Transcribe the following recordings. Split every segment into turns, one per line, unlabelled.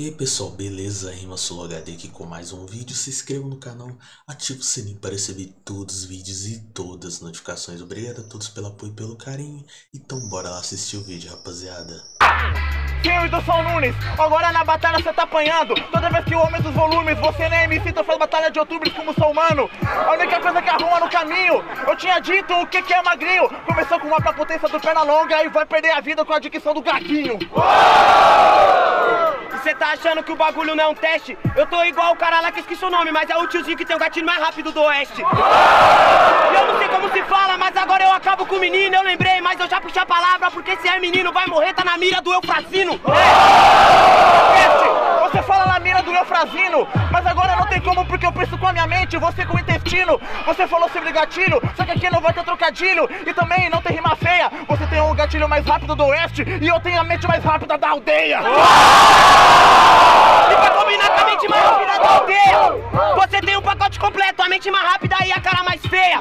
E aí pessoal, beleza? Rima HD aqui com mais um vídeo. Se inscreva no canal, ative o sininho para receber todos os vídeos e todas as notificações. Obrigado a todos pelo apoio e pelo carinho. Então bora lá assistir o vídeo, rapaziada.
Sim, do São Nunes, agora na batalha você tá apanhando Toda vez que o homem dos volumes, você nem me cita faz batalha de outubro como sou humano A única coisa que arruma no caminho, eu tinha dito o que que é magrinho Começou com uma pra potência do perna longa e vai perder a vida com a dicção do gaguinho
você tá achando que o bagulho não é um teste? Eu tô igual o cara lá que esqueci o nome, mas é o tiozinho que tem o gatilho mais rápido do oeste. E eu não sei como se fala, mas agora eu acabo com o menino. Eu lembrei, mas eu já puxei a palavra, porque se é menino vai morrer, tá na mira do Eufrazino.
Você fala na mira do Eufrazino, mas agora não tem como porque eu penso com a minha mente, você com o Você falou sobre gatilho, só que aqui não vai ter trocadilho. E também não tem rima feia. Você tem o gatilho mais rápido do oeste e eu tenho a mente mais rápida da aldeia.
E pra combinar com a mente mais rápida da aldeia, você tem um pacote completo, a mente mais rápida e a cara mais feia.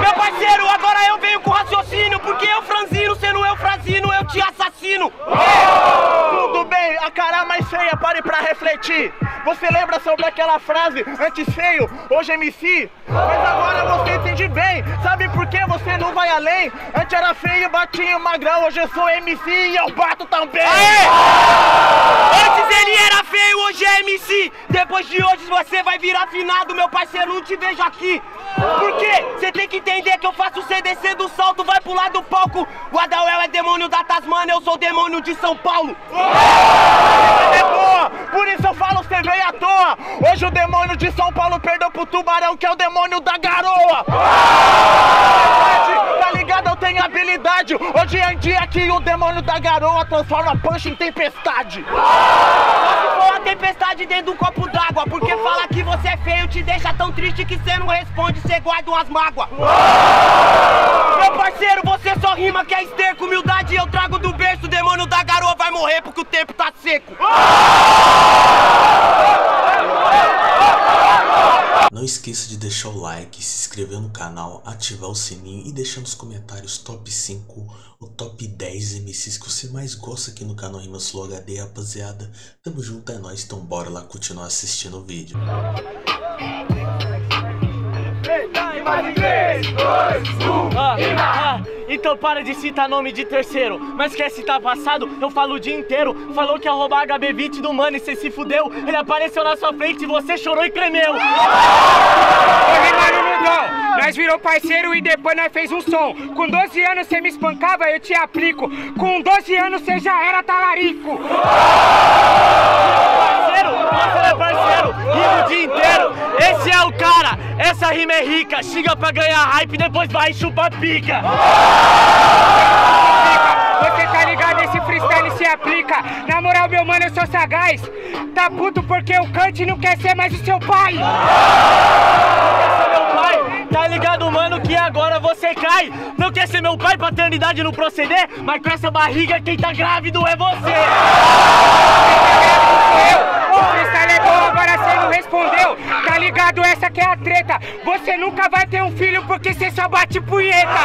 Meu parceiro, agora eu venho com raciocínio, porque eu franzino, sendo eu franzino, eu te assassino.
Tudo bem, a cara mais feia, pare pra refletir. Você lembra sobre aquela frase, antes feio, hoje MC? Mas agora você entende bem, sabe por que você não vai além? Antes era feio, batinho, magrão, hoje eu sou MC e eu bato também.
Aê! Depois de hoje você vai virar finado, meu parceiro, não te vejo aqui. Por quê? Você tem que entender que eu faço você descer do salto, vai pular do palco. O é demônio da Tasmania, eu sou demônio de São Paulo.
É por isso eu falo você veio à toa. Hoje o demônio de São Paulo perdeu pro tubarão, que é o demônio da garoa. Tá ligado? Eu tenho habilidade. Hoje em dia aqui o demônio da garoa transforma punch em tempestade.
Uma tempestade dentro de um copo d'água, porque fala que você é feio, te deixa tão triste que você não responde, você guarda umas mágoas. Meu parceiro, você só rima que é esterco, humildade eu trago do berço, o demônio da garoa vai morrer porque o tempo tá seco.
Não esqueça de deixar o like, se inscrever no canal, ativar o sininho e deixar nos comentários top 5 ou top 10 MCs que você mais gosta aqui no canal Rimas Flow HD, rapaziada. Tamo junto, é nóis, então bora lá continuar assistindo o vídeo.
Ah, ah, então para de citar nome de terceiro Mas quer citar passado? Eu falo o dia inteiro Falou que ia roubar HB20 do mano e se fudeu Ele apareceu na sua frente e você chorou e tremeu
Ô, nós virou parceiro e depois nós fez um som. Com 12 anos você me espancava, eu te aplico. Com 12 anos você já era talarico.
Rima o dia inteiro. Esse é o cara, essa rima é rica. Xinga pra ganhar hype, depois vai e chupa pica.
Você tá ligado, esse freestyle se aplica. Na moral, meu mano, eu sou sagaz. Tá puto porque o Kant não quer ser mais o seu pai?
Tá ligado, mano, que agora você cai. Não quer ser meu pai, paternidade não proceder. Mas com essa barriga quem tá grávido é você
respondeu. Tá ligado, essa que é a treta. Você nunca vai ter um filho porque você só bate punheta.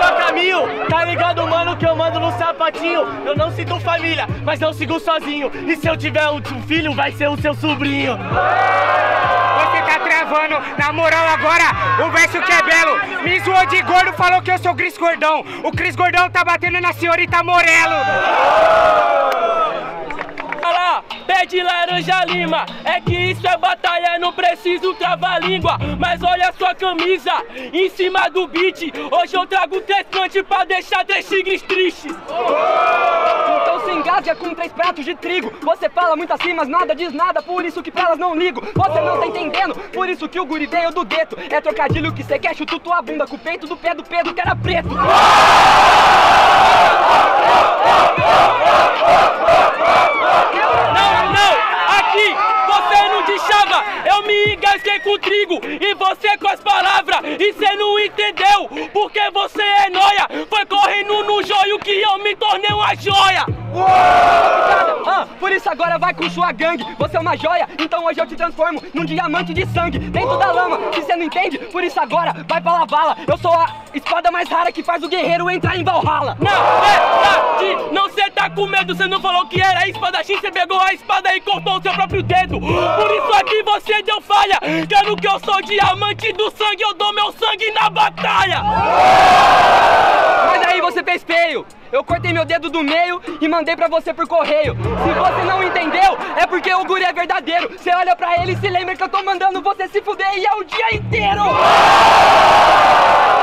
Só caminho, tá ligado, mano, que eu mando no sapatinho Eu não sinto família, mas não sigo sozinho E se eu tiver um filho, vai ser o seu sobrinho
Você tá travando, na moral agora, o verso que é belo. Me zoou de gordo, falou que eu sou Cris Gordão. O Cris Gordão tá batendo na senhorita Morelo.
Pé de laranja lima É que isso é batalha, não preciso travar língua. Mas olha sua camisa, em cima do beat. Hoje eu trago três punch pra deixar três tigres tristes.
Então se engasga com três pratos de trigo. Você fala muitas rimas, nada diz nada Por isso que pra elas não ligo. Você não tá entendendo, por isso que o guri veio do gueto. É trocadilho que cê quer, chuta tua bunda Com o peito do pé do Pedro que era preto
com
sua gangue. Você é uma joia, então hoje eu te transformo num diamante de sangue dentro da lama. Se você não entende, por isso agora vai pra lavala. Eu sou a espada mais rara que faz o guerreiro entrar em Valhalla.
Na verdade, não cê tá com medo, cê não falou que era espadachim, cê pegou a espada e cortou o seu próprio dedo. Por isso aqui você deu falha, quero que eu sou diamante do sangue, eu dou meu sangue na batalha.
Mas aí você fez feio. Eu cortei meu dedo do meio e mandei pra você por correio. Se você não entendeu, é porque o guri é verdadeiro. Você olha pra ele e se lembra que eu tô mandando você se fuder e é o dia inteiro.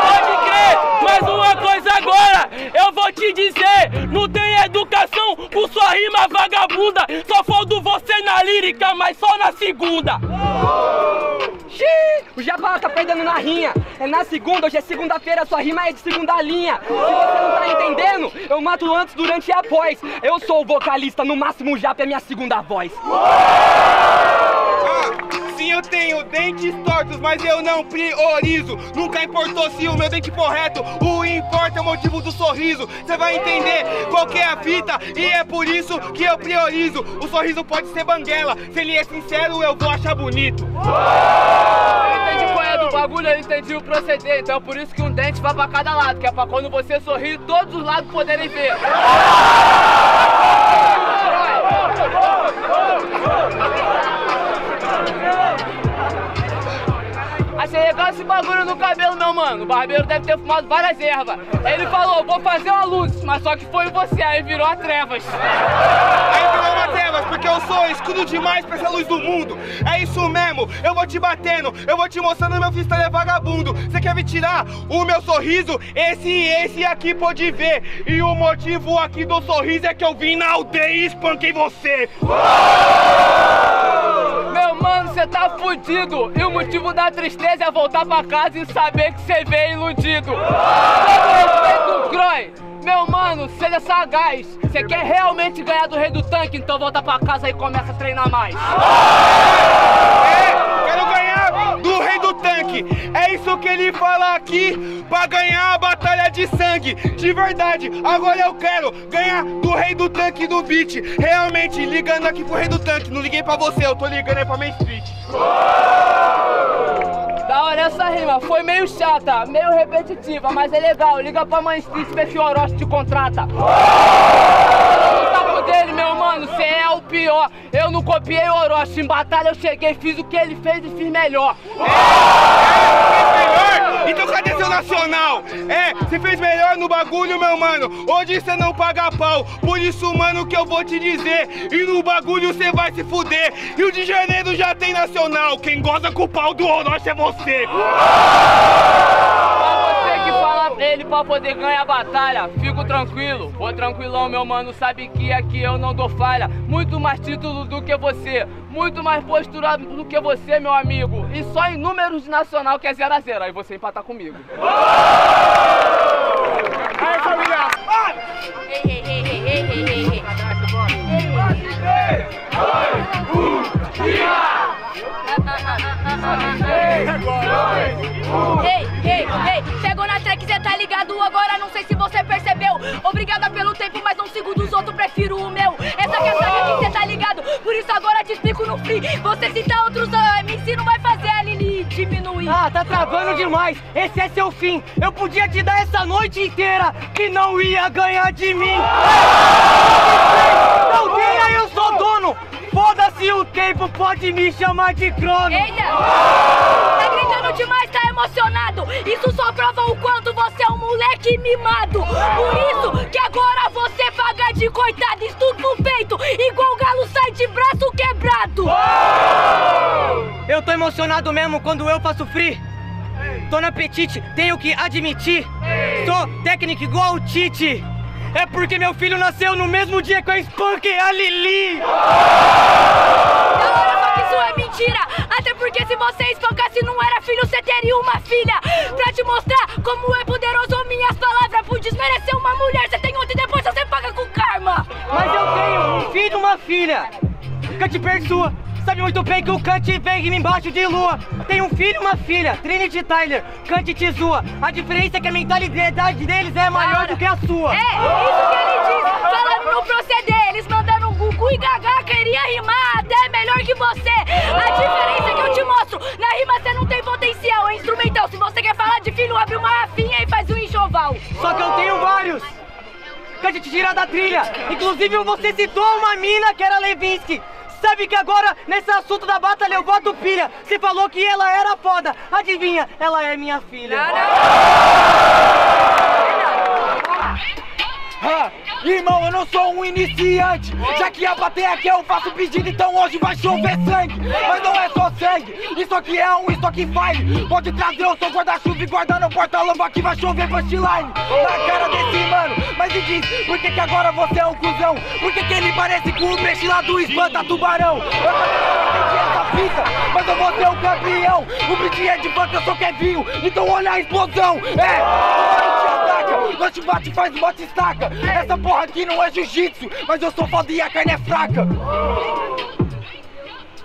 Pode crer, mas uma coisa agora, eu vou te dizer, não tem educação com sua rima vagabunda, só faldo você na lírica, mas só na segunda.
O Jabá tá perdendo na rinha. É na segunda, hoje é segunda-feira, sua rima é de segunda linha. Se você não tá entendendo, eu mato antes, durante e após. Eu sou o vocalista, no máximo o Japa é minha segunda voz.
Eu tenho dentes tortos, mas eu não priorizo. Nunca importou se o meu dente for reto. O importa é o motivo do sorriso. Você vai entender qual que é a fita e é por isso que eu priorizo. O sorriso pode ser banguela. Se ele é sincero, eu vou achar bonito.
Eu entendi qual é do bagulho, eu entendi o proceder. Então é por isso que um dente vai pra cada lado, que é pra quando você sorrir, todos os lados poderem ver. Achei esse bagulho no cabelo, meu mano. O barbeiro deve ter fumado várias ervas. Ele falou, vou fazer uma luz, mas só que foi você, aí virou a trevas.
Aí virou uma trevas, porque eu sou escudo demais pra essa luz do mundo. É isso mesmo, eu vou te batendo, eu vou te mostrando meu freestyle é vagabundo. Você quer me tirar o meu sorriso? Esse e esse aqui pode ver. E o motivo aqui do sorriso é que eu vim na aldeia e espanquei você.
Mano, você tá fudido. E o motivo da tristeza é voltar pra casa e saber que você veio iludido. Respeito. Meu mano, seja sagaz. Você quer realmente ganhar do rei do tanque? Então volta pra casa e começa a treinar mais.
É, quero ganhar do rei do tanque. É isso que ele fala aqui pra ganhar de sangue. De verdade, agora eu quero ganhar do rei do tanque do beat. Realmente, ligando aqui pro rei do tanque. Não liguei pra você, eu tô ligando aí pra Main Street.
Da hora essa rima, foi meio chata, meio repetitiva, mas é legal. Liga pra Mãe Street, vê se o Orochi te contrata. Dele, meu mano, cê é o pior. Eu não copiei o Orochi, em batalha eu cheguei, fiz o que ele fez e fiz melhor.
melhor? Então cadê seu nacional? É, você fez melhor no bagulho, meu mano. Hoje você não paga pau. Por isso, mano, que eu vou te dizer. E no bagulho você vai se fuder. Rio de Janeiro já tem nacional. Quem goza com o pau do Orochi é você.
Pra você que fala pra ele pra poder ganhar a batalha, fico tranquilo, vou tranquilão, meu mano. Sabe que aqui eu não dou falha. Muito mais título do que você, muito mais postura do que você, meu amigo. E só em números de nacional que é 0 a 0 Aí você empatar comigo.
Prefiro o meu. Essa que é a saga que cê tá ligado, por isso agora te explico no free. Você cita outros ah, MC, não vai fazer a Lili diminuir.
Ah, tá travando demais. Esse é seu fim. Eu podia te dar essa noite inteira que não ia ganhar de mim. Não ganha, eu sou dono. Foda-se o tempo, pode me chamar de crono.
Eita! Tá gritando demais, tá emocionado. Isso só prova o quanto você é um moleque mimado. Por isso que agora você de coitado, estudo no peito, igual o galo sai de braço quebrado.
Eu tô emocionado mesmo quando eu faço free. Tô na apetite, tenho que admitir. Sou técnico igual o Tite. É porque meu filho nasceu no mesmo dia que eu espanquei a Lili.
Da filha!
Cante persua! Sabe muito bem que o Kant vem embaixo de lua. Tem um filho e uma filha, Trinity Tyler, Kant e zoa. A diferença é que a mentalidade deles é maior do que a sua.
É, isso que ele diz, falando no proceder, eles mandaram Gugu e Gagá, queria rimar até melhor que você.
A
diferença é que eu te mostro, na rima você não tem potencial, é instrumental. Se você quer falar de filho, abre uma rafinha e faz um enxoval.
Só que eu tenho vários gente tira da trilha. Inclusive você citou uma mina que era Levinsky. Sabe que agora, nesse assunto da batalha, eu boto pilha. Você falou que ela era foda. Adivinha, ela é minha filha.
Ah, irmão, eu não sou um iniciante. Já que ia bater aqui, eu faço pedido, então hoje vai chover sangue. Mas não é só sangue, isso aqui é um isso aqui fine. Pode trazer o seu guarda-chuva e guardar no porta-luva que vai chover punchline. Na cara desse mano, mas me diz, por que, que agora você é um cuzão? Por que, que ele parece com o peixe lá do espanta tubarão? Eu fita, mas eu vou ser o campeão. O beat é de funk, eu sou Kevinho, então olha a explosão. É, nós te bate, faz bate estaca. Essa porra aqui não é jiu-jitsu, mas eu sou foda e a carne é fraca.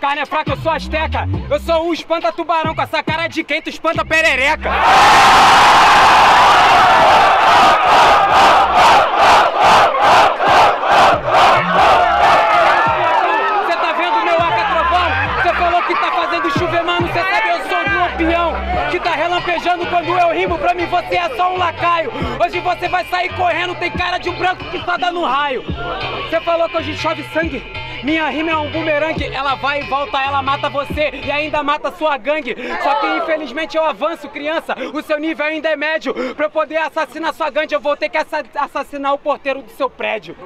Carne é fraca, eu sou asteca. Eu sou um espanta-tubarão com essa cara de quem tu espanta perereca. Mim você é só um lacaio. Hoje você vai sair correndo, tem cara de um branco que dá no raio. Você falou que hoje chove sangue. Minha rima é um bumerangue, ela vai e volta, ela mata você e ainda mata sua gangue. Só que infelizmente eu avanço, criança, o seu nível ainda é médio. Pra eu poder assassinar sua gangue, eu vou ter que assa- assassinar o porteiro do seu prédio.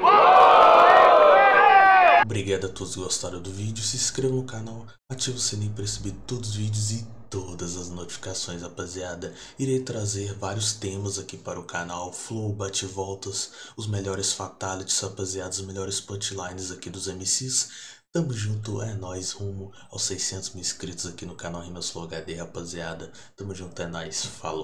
Obrigado a todos que gostaram do vídeo, se inscreva no canal, ative o sininho para receber todos os vídeos e todas as notificações, rapaziada. Irei trazer vários temas aqui para o canal, flow, bate-voltas, os melhores fatalities, rapaziada, os melhores punchlines aqui dos MCs. Tamo junto, é nóis, rumo aos 600 mil inscritos aqui no canal Rimas Flow HD, rapaziada. Tamo junto, é nóis, falou.